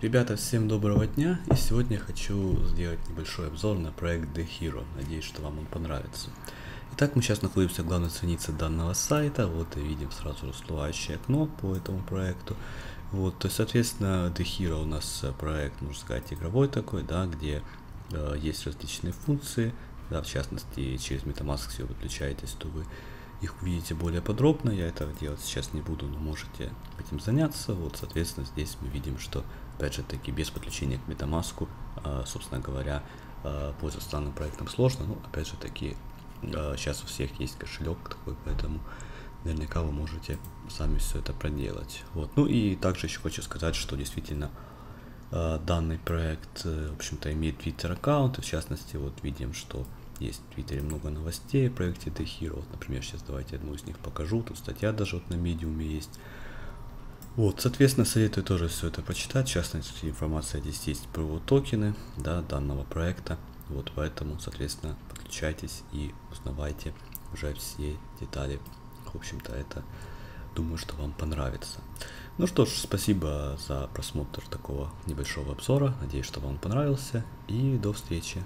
Ребята, всем доброго дня, и сегодня я хочу сделать небольшой обзор на проект The Hero, надеюсь, что вам он понравится. Итак, мы сейчас находимся в главной странице данного сайта, вот и видим сразу всплывающее окно по этому проекту. Вот, то есть, соответственно, The Hero у нас э, проект, можно сказать, игровой такой, да, где э, есть различные функции, да, в частности, через MetaMask, если вы подключаетесь, то вы их увидите более подробно, я этого делать сейчас не буду, но можете этим заняться. Вот, соответственно, здесь мы видим, что, опять же таки, без подключения к MetaMask, а, собственно говоря, а, пользоваться данным проектом сложно. Ну, опять же таки, а, сейчас у всех есть кошелек такой, поэтому наверняка вы можете сами все это проделать. Вот. Ну и также еще хочу сказать, что действительно данный проект, э, в общем-то, имеет Twitter аккаунт, и в частности, вот видим, что есть в Твиттере много новостей о проекте The Hero. Вот, например, сейчас давайте одну из них покажу. Тут статья даже вот на медиуме есть. Вот, соответственно, советую тоже все это почитать. В частности, информация здесь есть про токены да, данного проекта. Вот, поэтому, соответственно, подключайтесь и узнавайте уже все детали. В общем-то, это думаю, что вам понравится. Ну что ж, спасибо за просмотр такого небольшого обзора. Надеюсь, что вам понравился. И до встречи.